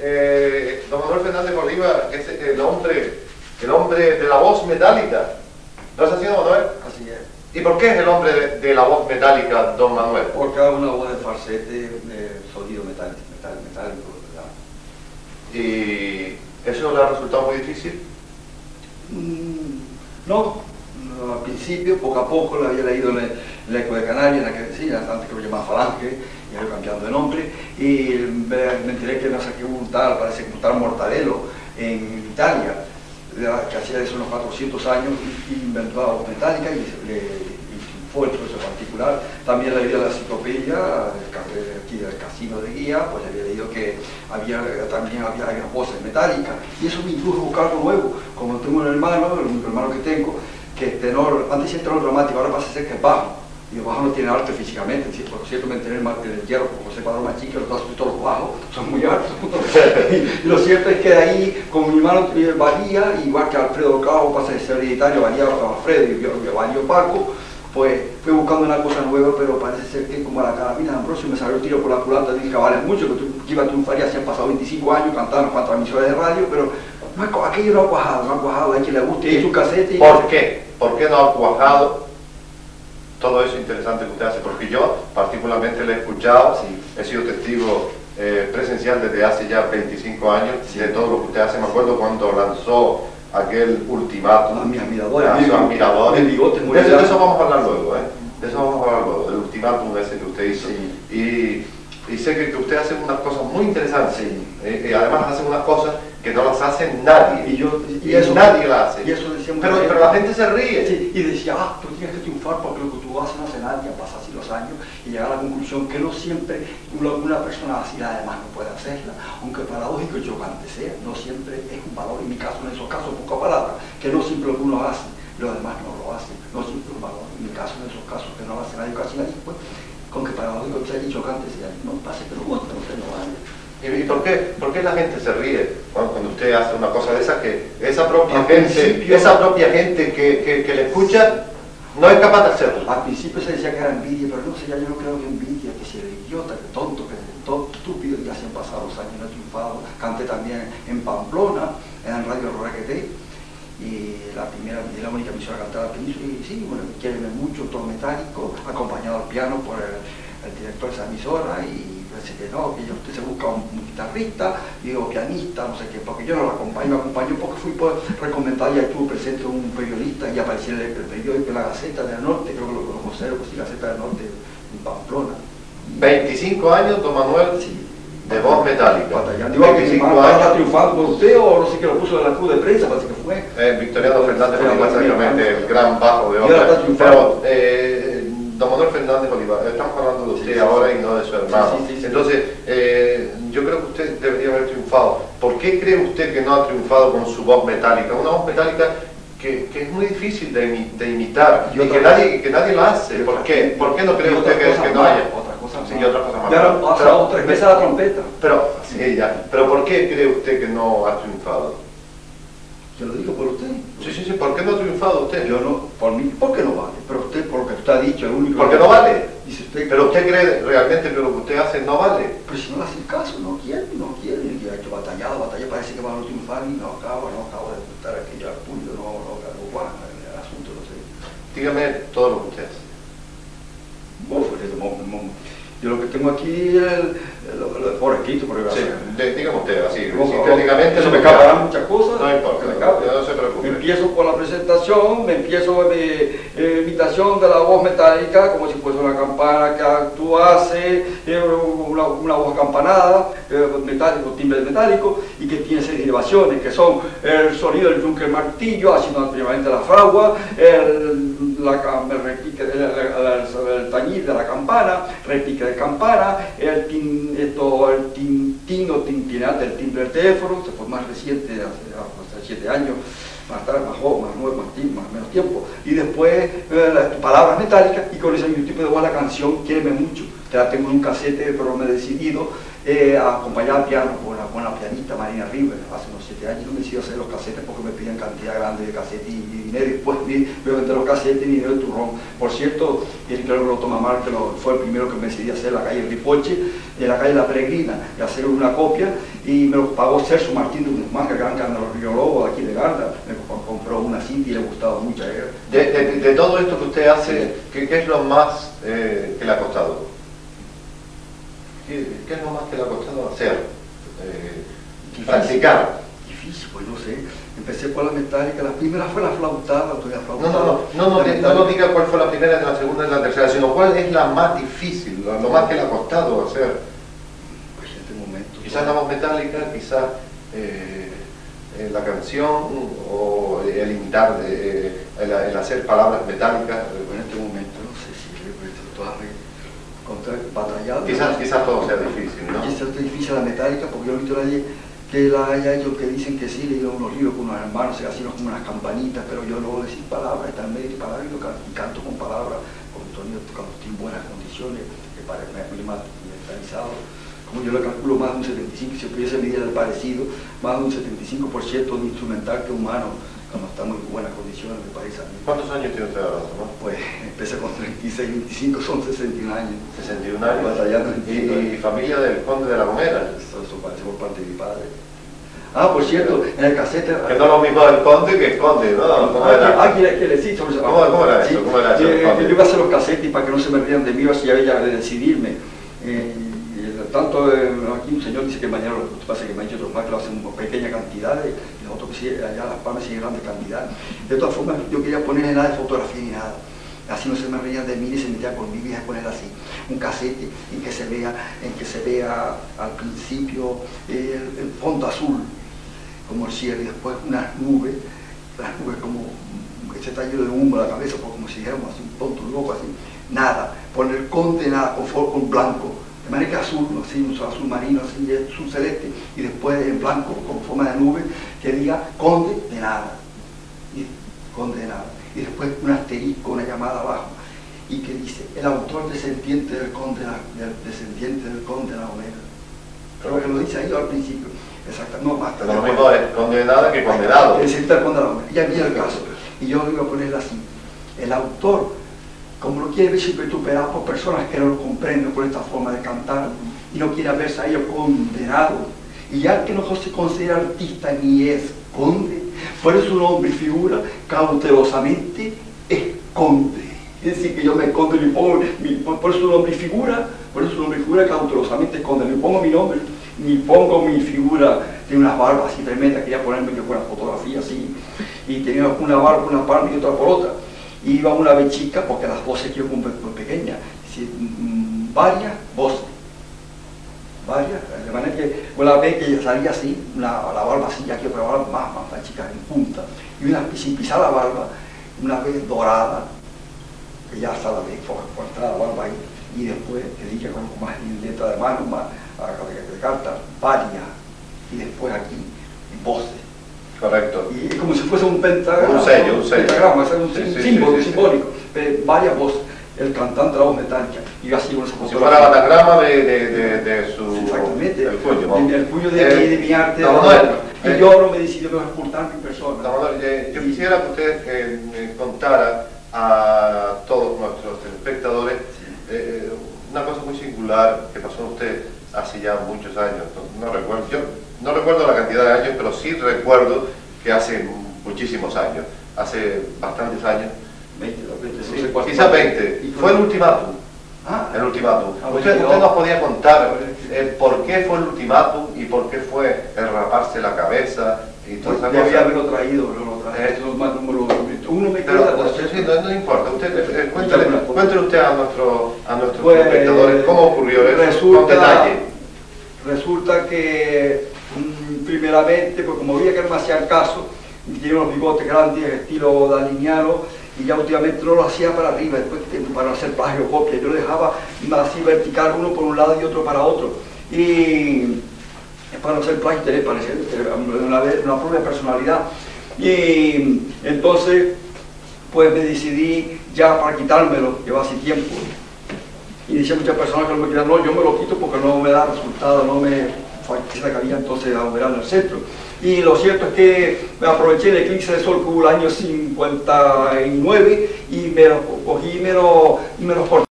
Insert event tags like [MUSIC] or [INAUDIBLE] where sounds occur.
eh, don Manuel Fernández Bolívar es el hombre, el hombre de la voz metálica. ¿No es así, don Manuel? Así es. ¿Y por qué es el hombre de, de la voz metálica, don Manuel? Porque hago una voz de falsete de sonido metálico, metal, metálico, ¿verdad? ¿Y eso le ha resultado muy difícil? Mm, no, no, al principio, poco a poco, le había leído el, el Eco de Canarias, en aquel, sí, antes que lo llamaba Falange, cambiando de nombre, y me, enteré que qué hubo un tal, parece que un Mortadelo en Italia, que hacía eso unos 400 años, inventó la metálica y, triunfó el proceso particular. También le leído la enciclopedia aquí del casino de guía, pues había leído que había, también había, había voces metálicas, y eso me indujo a buscar algo nuevo. Como tengo un hermano, el único hermano que tengo, que es tenor, antes era tenor dramático, ahora pasa a ser que es bajo. Y el bajo no tiene arte físicamente, por cierto me en el hierro con José Padrón Machique, los dos los bajos son muy altos. [LAUGHS] y lo cierto es que de ahí, como mi hermano valía, igual que Alfredo Cabo pasa de ser hereditario, valía a Alfredo y yo, yo valía Paco, pues fui buscando una cosa nueva, pero parece ser que como a la carabina de Ambrosio me salió el tiro por la culata, dije que vale mucho, que tú que iba a triunfar se han pasado 25 años cantando cuatro emisoras de radio, pero no aquello no ha cuajado, no ha cuajado, hay que le guste, y su casete y... ¿Por qué? ¿Por qué no ha cuajado todo eso interesante que usted hace? Porque yo particularmente le he escuchado, he sido testigo eh, presencial desde hace ya 25 años Sí. de todo lo que usted hace. Me acuerdo cuando lanzó aquel ultimátum A mis admiradores, a sus mi- admiradores. mi bigote muy de, eso, de eso vamos a hablar luego, ¿eh? De eso vamos a hablar luego, del ultimátum ese que usted hizo. Sí. Y, y sé que, que usted hace unas cosas muy interesantes. Sí. eh, y además hace unas cosas que no las hace nadie. Y yo- y Y eso- nadie las hace. y eso decíamos pero, la gente se ríe. Sí, y decía, ah, tú tienes que triunfar porque lo que tú haces no hace nadie, pasa así los años y llegar a la conclusión que no siempre una, persona así además no puede hacerla, aunque paradójico y chocante sea, no siempre es un valor, en mi caso, en esos casos, poca palabra, que no siempre lo que uno hace, los demás no lo hacen, no siempre es un valor, en mi caso, en esos casos que no lo hace nadie, casi nadie, pues, con que paradójico sea y chocante sea, no pase, pero no se no vale. ¿Y, y por, qué, por qué la gente se ríe cuando, cuando usted hace una cosa de esa que esa propia Al gente, esa propia gente que, que, que le escucha no es capaz de hacerlo? Al principio se decía que era envidia, pero no sé, ya yo no creo que envidia, que si era idiota, que tonto, que tonto, estúpido, ya se han pasado los años, no he triunfado. Canté también en Pamplona, en Radio Roraquete, y la primera, y la única emisora cantada al península, y sí, bueno, quieren mucho, todo metálico, acompañado al piano por el, el director de esa emisora, y que no, que yo- usted se busca un, un guitarrista, y digo pianista, no sé qué, porque yo no lo acompaño, me acompañó porque fui por recomendado y estuvo presente un periodista y apareció en el, el periódico La Gaceta del Norte, creo que lo, lo considero, pues sí, Gaceta del Norte en Pamplona. 25 años, don Manuel, Sí. de voz metálica. Batallando. Digo que mi 25 hermano está triunfando usted o no sé qué lo puso en la cruz de prensa, parece que fue. Eh, Victoriano Fernández exactamente, hermano. el gran bajo de obra. Pero, eh, don Manuel Fernández Bolívar, estamos hablando de usted Sí, ahora y no de su hermano. Sí, sí. Entonces, eh, yo creo que usted debería haber triunfado. ¿Por qué cree usted que no ha triunfado con su voz metálica? Una voz metálica que, que es muy difícil de, imi- de imitar Y y, que nadie, que nadie la hace. ¿Por qué? ¿Por qué no cree usted que, que no haya? Otras cosas Sí, más. y otras cosas más. Ya no, ha Pero- sonado tres veces la trompeta. Pero, sí, ya. Pero ¿por qué cree usted que no ha triunfado? Yo lo digo por usted. Sí, sí, sí. ¿Por qué no ha triunfado usted? Yo no, por mí, ¿por qué no vale? Pero usted, lo usted ha dicho, el único. Porque no vale. Dice usted, Pero usted cree realmente que lo que usted hace no vale. Pero si no le hacen caso, no quieren, no quieren. Y ha hecho batallado, batalla, parece que van a triunfar y no acaba, no acaba de estar aquí ya al puño, no, no, no, Juan, el asunto, no sé. Dígame todo lo que usted hace. Uf, yo lo que tengo aquí es el, el- lo de por escrito, de- dígame usted, así, sintéticamente. se me escaparán hace. muchas cosas. No importa, se me no, escapan. no se preocupe. Empiezo por la presentación, me empiezo eh, imitación de la voz metálica, como si fuese una campana que haces, eh, una, una voz campanada, eh, metálico, timbre metálico, y que tiene seis derivaciones, que son el sonido del yunque martillo, haciendo primeramente la fragua, el, la, el el, tañir de la campana, repique de campana, el, tin, el o del timbre del teléfono, se fue más reciente, hace siete años, más tarde, más joven, más nuevo, más, tiempo, más menos tiempo, y después eh, las palabras metálicas, y con ese mismo tipo de voz la canción Quiéreme mucho, que la tengo en un casete, pero me he decidido, eh, acompañaba al piano con la, con la pianista Marina River hace unos siete años. No me decidido hacer los casetes porque me piden cantidad grande de casetes y, dinero. Y después voy a vender los casetes y dinero de turrón. Por cierto, creo que lo toma mal, que lo, fue el primero que me decidí hacer la calle Ripoche, en la calle La Peregrina, y hacer una copia. Y me lo pagó Celso Martín de Guzmán, el gran cardiólogo de aquí de Garda. Me compró una cinta y le gustaba mucho a él. De, de, todo esto que usted hace, ¿qué, qué es lo más eh, que le ha costado? ¿Qué, es lo más que le ha costado hacer? Eh, practicar. Difícil, pues no sé. Empecé por la metálica, la primera fue la flautada, la flautada. No, no, no, no, no, diga cuál fue la primera, la segunda y la tercera, sino cuál es la más difícil, lo, más que le ha costado hacer. Pues en este momento. Quizás la voz metálica, quizás eh, eh, la canción o el imitar, de, el, hacer palabras metálicas. en este momento no sé si todas Quizás, quizás todo sea difícil, ¿no? Quizás sea difícil la metálica, porque yo he visto a nadie que la haya hecho, que dicen que sí, le unos libros con unos hermanos, así como unas campanitas, pero yo no voy a decir palabras, están medio de palabras y, canto con palabras, con Antonio, cuando estoy en buenas condiciones, que parece mentalizado. Como yo le calculo más de un 75, si pudiese medir el parecido, más de un 75% de instrumental que humano cuando está muy buenas condiciones, me parece a mí. ¿Cuántos años tiene usted ahora? No? Pues empecé con 36, 25, son 61 años. 61 años. Batallando ¿Y, ¿Y, familia del conde de la Gomera? Eso, eso parece por parte de mi padre. Ah, por cierto, en el casete... Que no lo mismo del conde que el conde, ¿no? ¿Cómo ah, era? Ah, que, que le sí, sobre ¿Cómo, ¿Cómo, era eso? ¿Cómo era eso? Yo, iba a hacer los casetes para que no se me rían de mí, así había de decidirme. Eh, tanto eh, aquí un señor dice que mañana lo que pasa es que me ha dicho más que lo hacen en pequeña cantidad y los otros que allá las palmas siguen grande cantidad. De todas formas, yo quería ponerle nada de fotografía ni nada. Así no se me reían de mí ni se metían con mi a poner así un casete en que se vea, en que se vea al principio el, fondo azul, como el cielo, y después unas nubes, las nubes como ese tallo de humo a la cabeza, pues como si dijéramos así, un tonto loco, así, nada, poner conde nada, con, con blanco, de manera azul, así, un azul marino, así, azul celeste, y después en blanco, con forma de nube, que diga conde de nada, y, conde de nada, y después un asterisco, una llamada abajo, y que dice, el autor descendiente del conde, del descendiente del conde de la Omega. Creo que lo dice ahí al principio. Exacto, no, más Lo mismo es condenado que condenado. Descendiente del conde de la Omega. Ya viene el caso. Y yo lo iba a poner así. El autor como lo quiere ver siempre tuperado por personas que no lo comprenden por esta forma de cantar y no quiere verse a ellos condenado. Y ya que no se considera artista ni es conde, por eso un hombre figura cautelosamente esconde. Es decir, que yo me escondo y pongo, por eso un nombre y figura, por eso un nombre y figura cautelosamente esconde. Le pongo mi nombre, ni pongo mi figura, de unas barbas así tremendas, quería ponerme yo con una fotografía así, y tenía una barba, una palma y otra por otra iba una vez chica, porque las voces que yo compré muy pequeñas, mm, varias voces, varias, de manera que una vez que salía así, la barba así, aquí otra barba más, más, más chica, en punta, y una sin pisar la barba, una vez dorada, que ya hasta la vez cortada la barba ahí, y después que dije con más letra de mano, más de carta, varias, y después aquí, voces Correcto. Y como si fuese un pentagrama. Un sello, un sello. Pentagrama, es un símbolo, simbólico. varias voces. El cantante, la voz metálica. Y así esa Como si fuera anagrama de, de, de, de, su. Exactamente. El cuyo, El cuyo de, eh, de mi arte. No, no, y eh, yo no me decido que ocultar mi persona. Eh, yo quisiera que usted eh, contara a todos nuestros una cosa muy singular que pasó en usted hace ya muchos años. No, no recuerdo. Yo, no recuerdo la cantidad de años, pero sí recuerdo que hace muchísimos años, hace bastantes años, 20, 20 sí, quizás 20, fue el ultimátum. Ah, el ultimátum. Ah, usted, usted, nos podía contar eh, por qué fue el ultimátum y por qué fue el raparse la cabeza todas esas cosas. haberlo traído, no lo traje. uno me queda. no, no, importa, usted, eh, cuéntale, cuéntale, usted a, nuestro, a nuestros pues, espectadores cómo ocurrió eso resulta, con detalle. Resulta que primeramente, pues como veía que no me hacían caso, tenía unos bigotes grandes, estilo daliniano, y ya últimamente no lo hacía para arriba, después para hacer plagio copia, yo lo dejaba así vertical uno por un lado y otro para otro. Y para no hacer plagio tener, una, una propia personalidad. Y entonces, pues me decidí ya para quitármelo, llevaba así tiempo, y decía muchas personas que no me querían, no, yo me lo quito porque no me da resultado, no me sacaría entonces a operar en el centro. Y lo cierto es que me aproveché el eclipse de sol que hubo el año 59 y me los cogí y me los, y me corté